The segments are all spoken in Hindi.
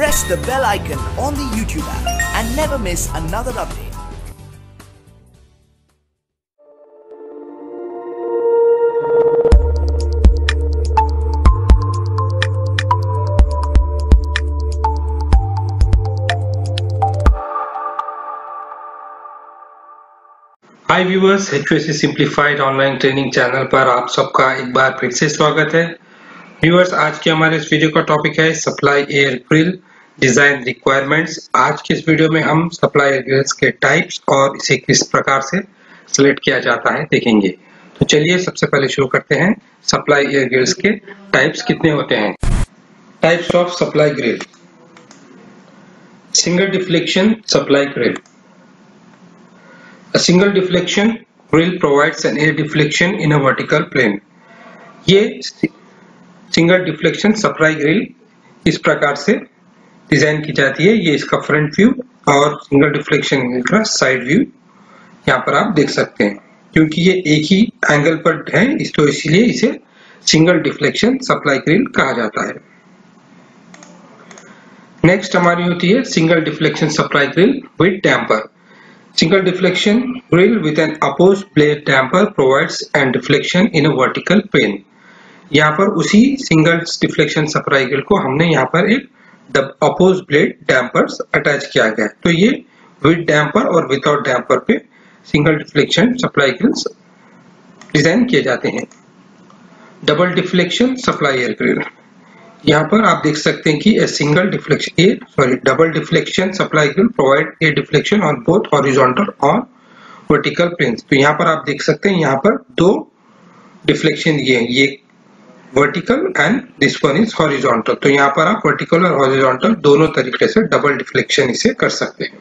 press the bell icon on the YouTube app and never miss another update. Hi viewers H simplified online training channel पर आप सबका एक बार फिर से स्वागत है व्यूअर्स आज के हमारे इस वीडियो का टॉपिक है supply air grill design requirements. आज के इस वीडियो में हम सप्लाई एयर ग्रिल्स के टाइप्स और इसे किस प्रकार से सिलेक्ट किया जाता है देखेंगे। तो चलिए सबसे पहले शुरू करते हैं। सप्लाई एयर ग्रिल्स के टाइप्स कितने होते हैं? Types of supply grill single deflection supply grill single deflection grill provides an air deflection in a vertical plane. ये सिंगल डिफ्लेक्शन सप्लाई ग्रिल इस प्रकार से डिज़ाइन की जाती है। ये इसका फ्रंट व्यू और सिंगल डिफ्लेक्शन का साइड व्यू यहाँ पर आप देख सकते हैं। क्योंकि ये एक ही एंगल पर है, इस तो इसीलिए इसे सिंगल डिफ्लेक्शन सप्लाई ग्रिल कहा जाता है। नेक्स्ट हमारी होती है single deflection supply grill with damper single deflection grill with an opposed blade damper provides an deflection in a vertical plane. यहाँ पर उसी सिंगल डिफ्लेक्शन सप्लाई ग्रिल को हमने यहाँ पर एक अपोज ब्लेड डैम्पर्स अटैच किया गया तो ये विद डैम्पर और विदाउट डैम्पर पे single deflection supply grills design किए जाते हैं। Double deflection supply air grill यहाँ पर आप देख सकते हैं कि a single deflection a sorry double deflection supply grill provide a deflection on both horizontal और वर्टिकल प्लेन्स तो यहाँ पर आप देख सकते हैं, यहाँ पर दो डिफ्लेक्शन दिए ये vertical and this one is horizontal तो यहाँ पर आप वर्टिकल और हॉरिजॉन्टल दोनों तरीके से डबल डिफ्लेक्शन इसे कर सकते हैं।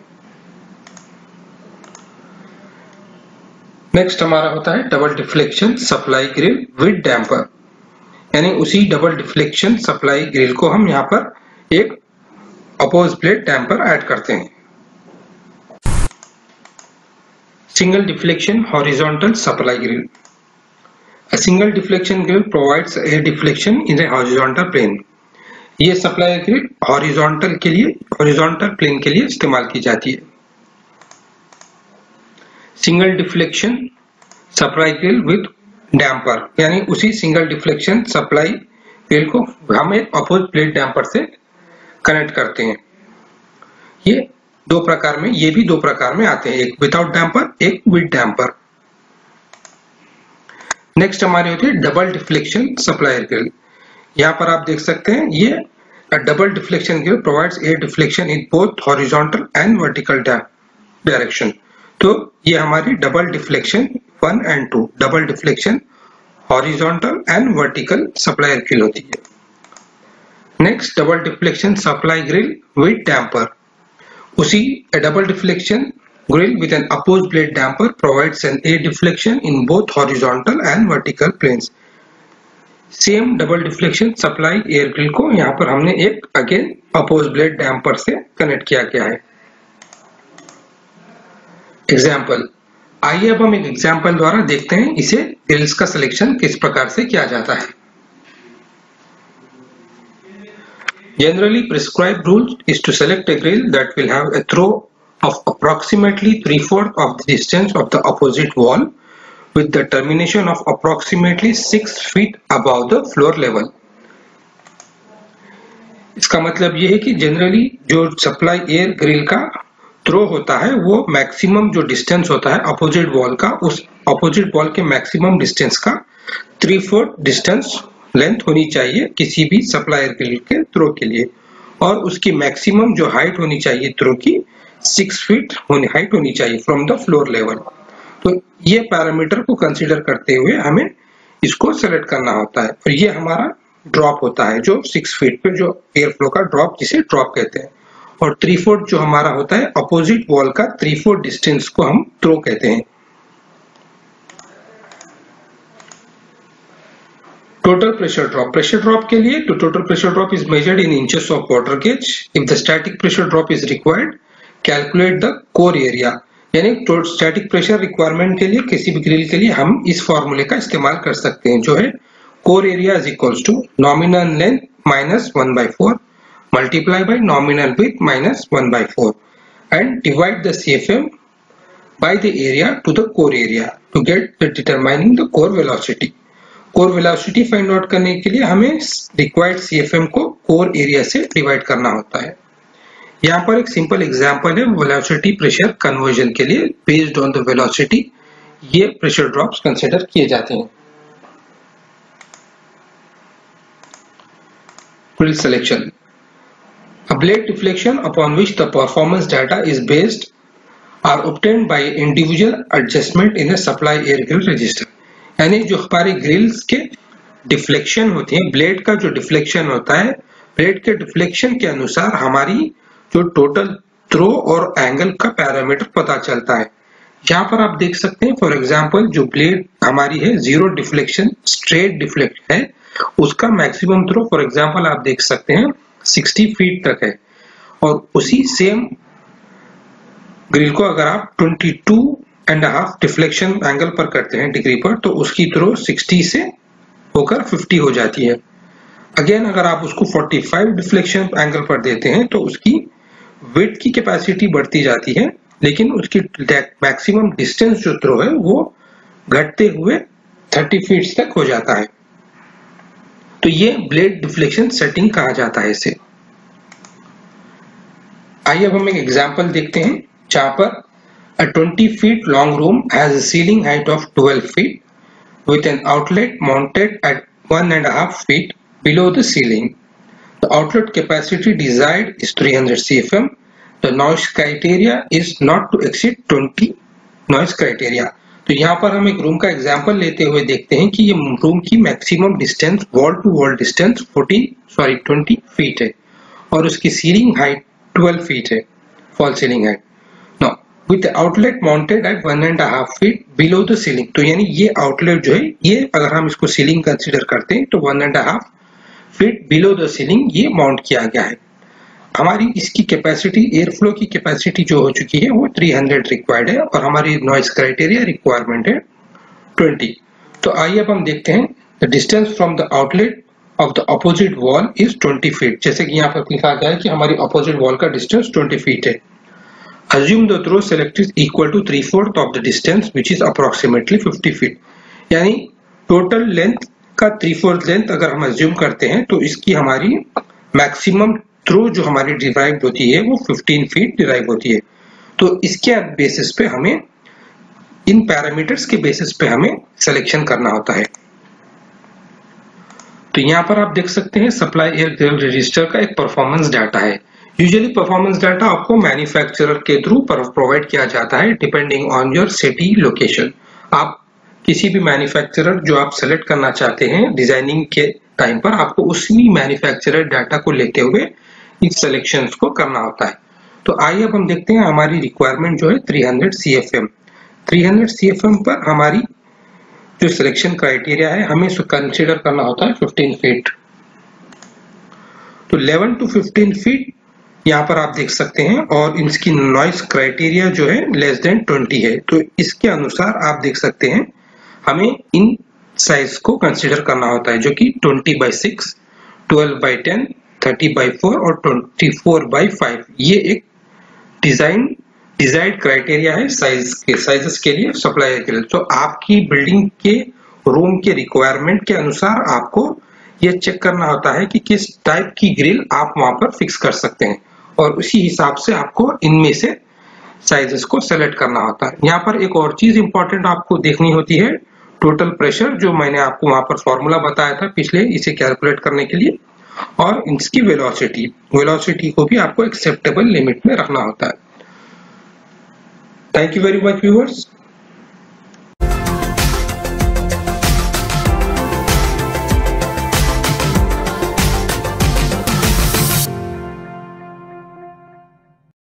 नेक्स्ट हमारा होता है double deflection supply grill with damper यानी उसी डबल डिफ्लेक्शन सप्लाई ग्रिल को हम यहाँ पर एक अपोज प्लेट डैम्पर ऐड करते हैं। Single deflection horizontal supply grill A single deflection grill provides air deflection in a horizontal plane. ये सप्लाई ग्रिल हॉरिजॉन्टल के लिए हॉरिजॉन्टल प्लेन के लिए इस्तेमाल की जाती है। Single deflection supply grill with damper यानी उसी सिंगल डिफ्लेक्शन सप्लाई ग्रिल को हम एक अपोज प्लेट डैम्पर से कनेक्ट करते हैं। ये दो प्रकार में, ये भी दो प्रकार में आते हैं। एक विदाउट डैम्पर एक विद डैम्पर नेक्स्ट हमारी होती है डबल डिफ्लेक्शन सप्लाई ग्रिल यहाँ पर आप देख सकते हैं, ये double deflection grill provides air deflection in both horizontal and vertical direction तो ये हमारी double deflection one and two double deflection horizontal and vertical supply grill होती है। Next double deflection supply grill with damper उसी double deflection grill with an opposed blade damper provides an air deflection in both horizontal and vertical planes. Same double deflection supply air grill को यहाँ पर हमने एक अगेन अपोज ब्लेड डैम्पर से कनेक्ट किया गया है। एग्ज़ाम्पल आइए अब हम एक एग्ज़ाम्पल द्वारा देखते हैं, इसे ग्रिल्स का सिलेक्शन किस प्रकार से किया जाता है। Generally prescribe rule is to select a grill that will have throw of approximately three-fourths of the distance of the opposite wall, with the termination of approximately 6 feet above the floor level. इसका मतलब ये है कि जनरली जो सप्लाई एयर ग्रिल का थ्रो होता है, वो मैक्सिमम जो डिस्टेंस होता है अपोजिट वॉल का, उस अपोजिट वॉल के मैक्सिमम डिस्टेंस का थ्री फोर्थ डिस्टेंस लेंथ होनी चाहिए किसी भी सप्लाई एयर ग्रिल के थ्रो के लिए और उसकी मैक्सिमम जो हाइट होनी चाहिए थ्रो की सिक्स फीट होनी हाइट होनी चाहिए फ्रॉम द फ्लोर लेवल तो ये पैरामीटर को कंसिडर करते हुए हमें इसको सेलेक्ट करना होता है। और ये हमारा ड्रॉप होता है, जो सिक्स फीट पे, जो एयर फ्लो का ड्रॉप जिसे ड्रॉप कहते हैं। और थ्री फोर्थ जो हमारा होता है अपोजिट वॉल का थ्री फोर्थ डिस्टेंस को हम थ्रो कहते हैं। Total pressure drop. Pressure drop के लिए to total pressure drop is measured in inches of water gauge. If the static pressure drop is calculate the core area यानी स्टैटिक प्रेशर रिक्वायरमेंट के लिए, किसी भी ग्रिल के लिए हम इस फॉर्मूले का इस्तेमाल कर सकते हैं, जो है core area is equals to nominal length minus one by four multiply by nominal width minus 1 by 4 and divide the CFM by the area to the core area to get the determining the core velocity. Core velocity find out करने के लिए हमें रिक्वायर्ड सीएफएम को कोर एरिया से डिवाइड करना होता है यहाँ पर एक सिंपल एग्ज़ाम्पल है वेलोसिटी प्रेशर कन्वर्जन के लिए बेस्ड ऑन द वेलोसिटी ये प्रेशर ड्रॉप्स कंसीडर किए जाते हैं। Selection blade deflection upon which the performance data is based are obtain by individual adjustment in supply air grill register यानी जो हमारे ग्रिल्स के डिफ्लेक्शन होती है ब्लेड का जो डिफ्लेक्शन होता है ब्लेड के डिफ्लेक्शन के अनुसार हमारी जो टोटल थ्रो और एंगल का पैरामीटर पता चलता है। यहाँ पर आप देख सकते हैं फॉर एग्जांपल जो ब्लेड हमारी है ज़ीरो डिफ्लेक्शन स्ट्रेट डिफ्लेक्ट है, उसका मैक्सिमम थ्रो फॉर एग्जांपल आप देख सकते हैं 60 फीट तक है। और उसी सेम ग्रिल को अगर आप 22 एंड हाफ़ डिफ्लेक्शन एंगल पर करते हैं डिग्री पर तो उसकी थ्रो 60 से होकर 50 हो जाती है। अगेन अगर आप उसको 45 डिफ्लेक्शन एंगल पर देते हैं तो उसकी वेट की कैपेसिटी बढ़ती जाती है, लेकिन उसकी मैक्सिमम डिस्टेंस जो थ्रो है, वो घटते हुए 30 फीट तक हो जाता है। तो ये ब्लेड डिफ्लेक्शन सेटिंग कहा जाता है इसे। आइए अब हम एक एग्जांपल देखते हैं, जहाँ पर a 20 feet long room has ceiling height of 12 feet with an outlet mounted at one and half feet below the ceiling outlet capacity desired is 300 CFM C The noise criteria is not to exceed 20 noise criteria. तो यहाँ पर हम एक रूम का एग्ज़ाम्पल लेते हुए देखते हैं कि ये रूम की maximum distance wall to wall distance 14 sorry 20 feet है। और उसकी सीलिंग हाइट 12 फीट है fall ceiling height no with outlet mounted at one and half feet below the ceiling तो यानी ये आउटलेट जो है, ये अगर हम इसको सीलिंग कंसिडर करते हैं तो one and half feet below the ceiling ये माउंट किया गया है। हमारी इसकी कैपेसिटी एयर फ्लो की कैपेसिटी जो हो चुकी है, वो 300 रिक्वायर्ड है और हमारी नॉइस क्राइटेरिया रिक्वायरमेंट है 20 तो आइए अब हम देखते हैं the distance from the outlet of the opposite wall is 20 feet जैसे कि यहाँ पर लिखा गया है कि हमारी अपोजिट वॉल का डिस्टेंस 20 फीट है। Assume the throw select is equal to three fourth of the distance, which is approximately 50 feet. यानी टोटल लेंथ का थ्री फोर्थ लेंथ अगर हम अज्यूम करते हैं तो इसकी हमारी मैक्सिमम थ्रो जो हमारी डिराइव होती है, वो 15 फीट डिराइव होती है। तो इसके बेसिस पे हमें, इन पैरामीटर्स के बेसिस पे हमें सिलेक्शन करना होता है। तो यहाँ पर आप देख सकते हैं सप्लाई एयर ग्रिल रजिस्टर का एक परफॉर्मेंस डाटा है। यूजुअली परफॉर्मेंस डाटा आपको मैन्युफैक्चरर के थ्रू प्रोवाइड किया जाता है depending on your city location आप किसी भी मैन्युफैक्चरर जो आप सेलेक्ट करना चाहते हैं डिज़ाइनिंग के टाइम पर आपको उसी मैन्युफैक्चरर डाटा को लेते हुए इन सिलेक्शन को करना होता है। तो आइए अब हम देखते हैं हमारी रिक्वायरमेंट जो है 300 CFM 300 CFM पर हमारी जो सिलेक्शन क्राइटेरिया है, हमें इसको कंसिडर करना होता है 15 फीट तो 11 टू 15 फीट यहाँ पर आप देख सकते हैं और इसकी नॉइस क्राइटेरिया जो है लेस देन 20 है। तो इसके अनुसार आप देख सकते हैं, हमें इन साइज़ को कंसिडर करना होता है, जो कि 20 by six twelve by ten thirty by four और ट्वेंटी फोर बाई फाइव। ये एक डिज़ाइन, डिजाइड क्राइटेरिया है साइज़ के, साइजेस के लिए सप्लाई के लिए। तो आपकी बिल्डिंग के, रूम के रिक्वायरमेंट के अनुसार आपको ये चेक करना होता है कि किस टाइप की ग्रिल आप वहाँ पर फिक्स कर सकते हैं। और उसी हिसाब से आपको इनमें से साइजेस को सेलेक्ट करना होता है। यहाँ पर एक और चीज़ इंपॉर्टेंट आपको देखनी होती है टोटल प्रेशर जो मैंने आपको वहाँ पर फॉर्मूला बताया था पिछले, इसे कैलकुलेट करने के लिए। और इसकी वेलोसिटी वेलोसिटी को भी आपको एक्सेप्टेबल लिमिट में रखना होता है। Thank you very much viewers